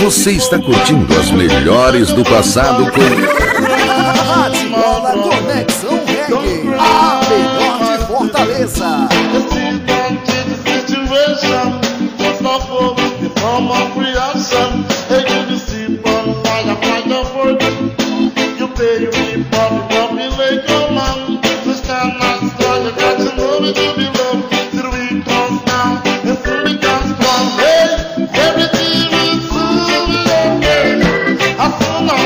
Você está curtindo as melhores do passado com. Radiola Conexão Reggae, a melhor de Fortaleza. You As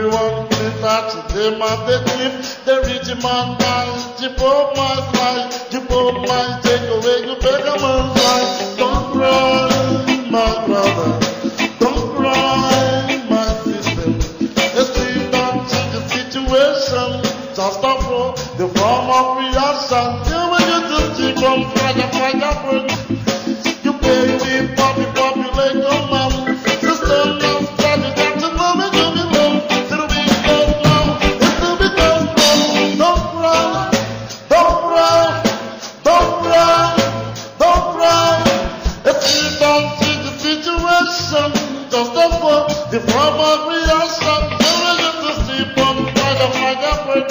Everyone the rich man buys the poor. The poor man take away the beggar man's life. Don't cry, my brother. Don't cry, my sister. Let's see don't the situation. Just for the form of reaction. Situation, just a for the form of when you just keep on fire, fire, burn.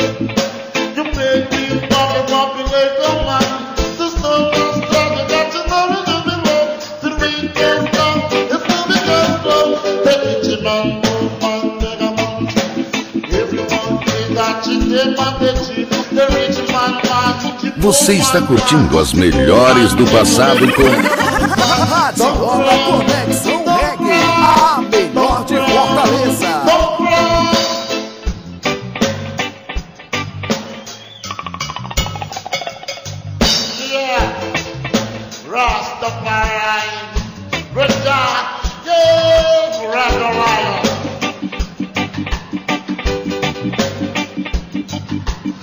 You pay me, poppy, poppy, like a man. You got to know be to. Everyone that you. The rich man, man. Você está curtindo as melhores do passado com. Radiola Conexão